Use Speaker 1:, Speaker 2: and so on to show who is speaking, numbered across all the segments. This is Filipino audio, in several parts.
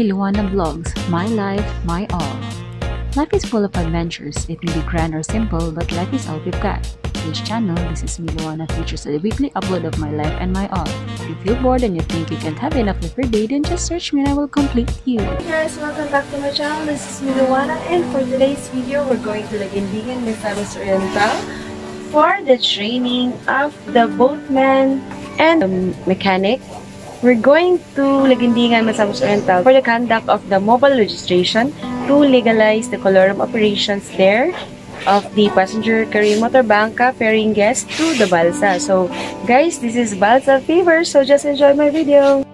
Speaker 1: Miluana Vlogs, my life, my all. Life is full of adventures. It may be grand or simple, but life is all we've got. This channel, this is Miluana, features a weekly upload of my life and my all. If you're bored and you think you can't have enough of your day, then just search me and I will complete you.
Speaker 2: Hey guys, welcome back to my channel. This is Miluana and for today's video, we're going to Lagindigan, Misamis Oriental for the training of the boatman and the mechanic. We're going to Lagindigan, Misamis Oriental for the conduct of the mobile registration to legalize the colorum operations there of the passenger carrying motor banca ferrying guests to the balsa. So guys, this is Balsa Fever, so just enjoy my video.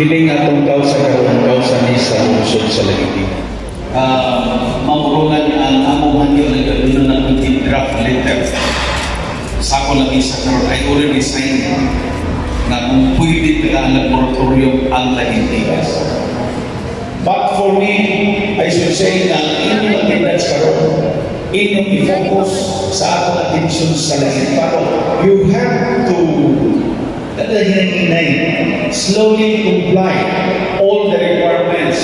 Speaker 3: Kiling atong kausa karon kausa ni sa usod sa lagiti. Ah, mamurunan ang among hangyo na ganoon na ang draft letter. Sa ako lagi sa karon I already signed na kung pwede ka ang laboratorium ang lagintigas. But for me, I should say na inyong attendance karon, inyong i-focus sa atong attention sa lagintaro. You have to hinay slowly comply all the requirements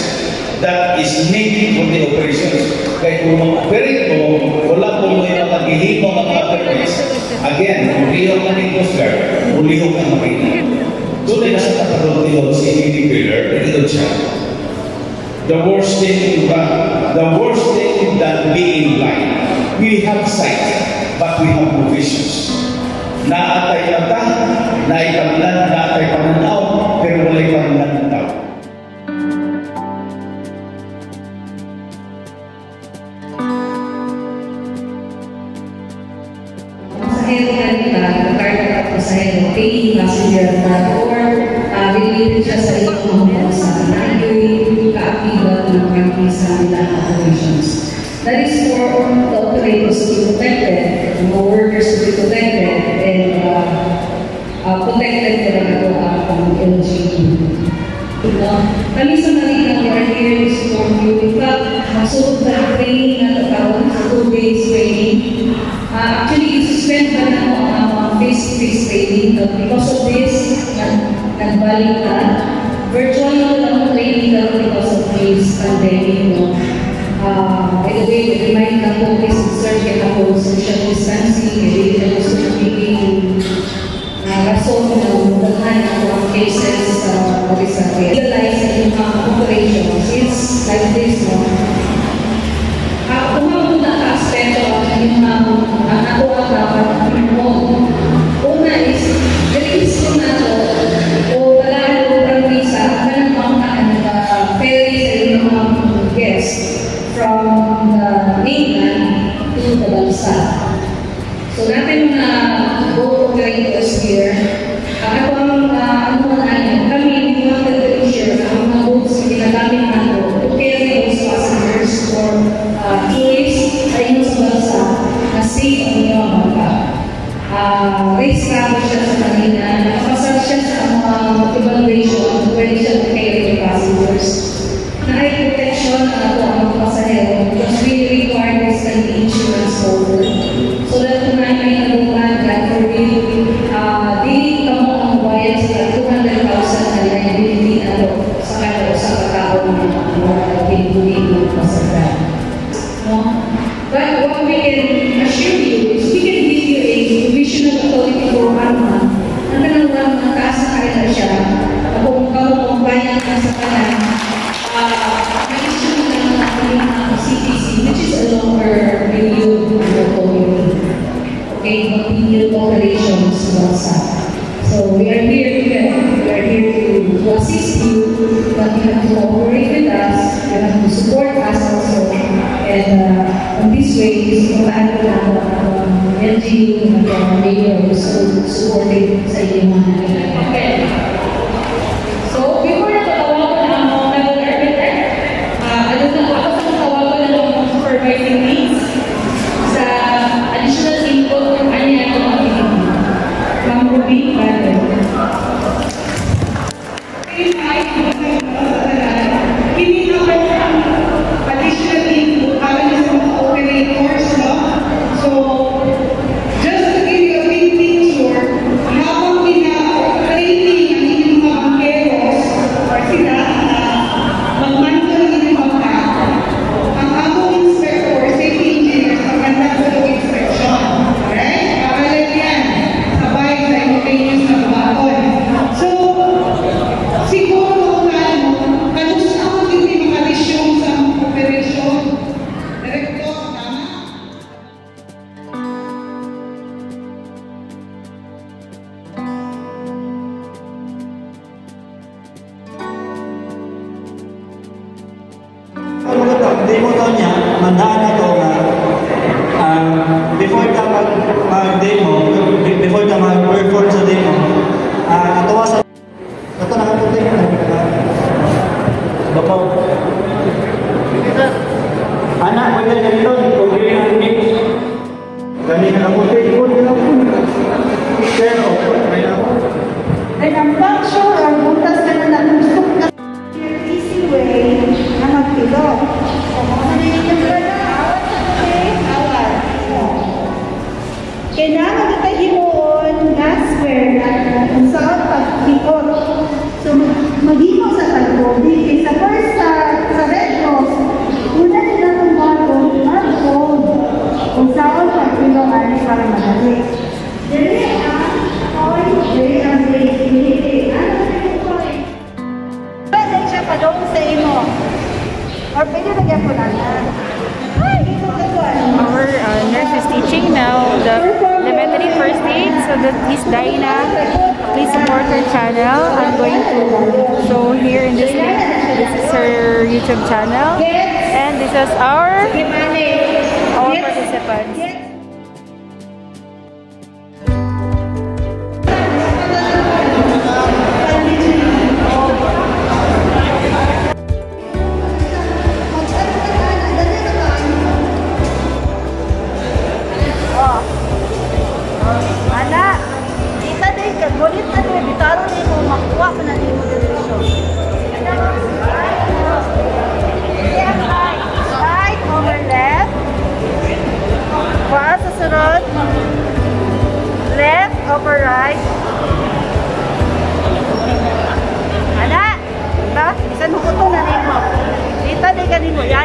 Speaker 3: that is needed for the operations. Kaya kung mag-operate mo, wala po mo yung mga gihimo mga operators. Again, kung liho ka ni Coast Guard, kung liho ka makina. Doon ay nasa katalong liho si Emily Pillar, ito siya. The worst thing the worst thing than being blind. We have sight, but we have no visions. Naatay mata, naipaglan, naatay pananaw, pero wala'y pananaw ng tao.
Speaker 4: passenger card or uh, related siya sa inyong mga sa nag-iwi, ka-actival ng company sa nilang operations. That is for the operators to be protected, the mga workers to be protected, uh, ko na ito ang LGU. No? Kami sa Manila, we are here to support you. In fact, masulog na training na tatawag sa two days training. Uh, actually, suspend na mo ang face-to-face training but because of this, nag- nagbalik na. Virtual na lang ang training na because of this pandemic. No? Uh, by the way, remind na po, please observe yan ako, social distancing, related ako sa uh, rason ng daghan ng mga cases uh, Rizal. Realize that yung mga operations is like this, no? Ah, kung mga muna ka aspeto ang yung mga ako ang dapat mo. Uh, race travel kamukumpayan na sa kanya, uh, nag-issue na ng ating uh, CTC, which is a review authority. Okay, bansa. So we are here to help. We are here to, to assist you, have to us. You to support us also. And uh, in this way, supportahan ko lang ang LGU at ang mayor inyong mga Ano
Speaker 5: mo to, niya, mandaan na to nga, ah, before ka mag, mag-demo,
Speaker 6: Di, sa first sa, sa red rose, una nila ng bottom, mag-fold. Kung saan pagpilo ay para madali. Dili ang point, dili ang dili, dili. Ano point? Pwede siya pa doon sa imo. Or pwede lagyan ko na na.
Speaker 1: Our uh, nurse teaching now the elementary first aid. So that is Daina. Please support her channel. I'm going to show here in this link. This is her YouTube channel. And this is our, our participants.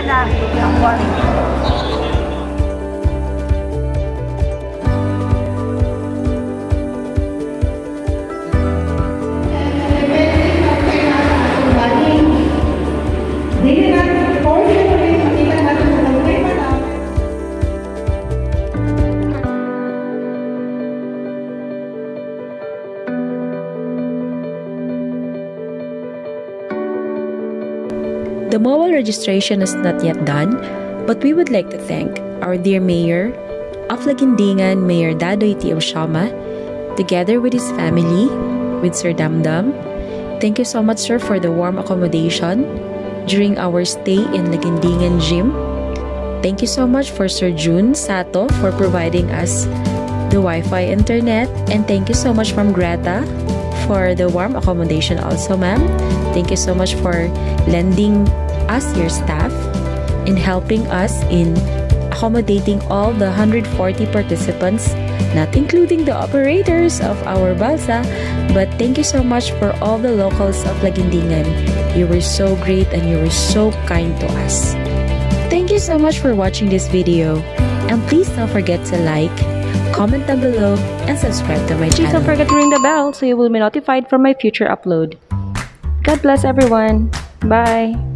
Speaker 6: Ka din mo,
Speaker 7: The mobile registration is not yet done, but we would like to thank our dear Mayor of Lagindingan, Mayor Dadoy T. Shama, together with his family, with Sir Damdam. Thank you so much, sir, for the warm accommodation during our stay in Lagindingan Gym. Thank you so much for Sir June Sato for providing us the Wi-Fi internet, and thank you so much from Greta for the warm accommodation also, ma'am. Thank you so much for lending us your staff in helping us in accommodating all the 140 participants, not including the operators of our balsa. But thank you so much for all the locals of Lagindingan. You were so great and you were so kind to us. Thank you so much for watching this video. And please don't forget to like, comment down below, and subscribe to my
Speaker 1: Please don't forget to ring the bell so you will be notified for my future upload. God bless everyone. Bye.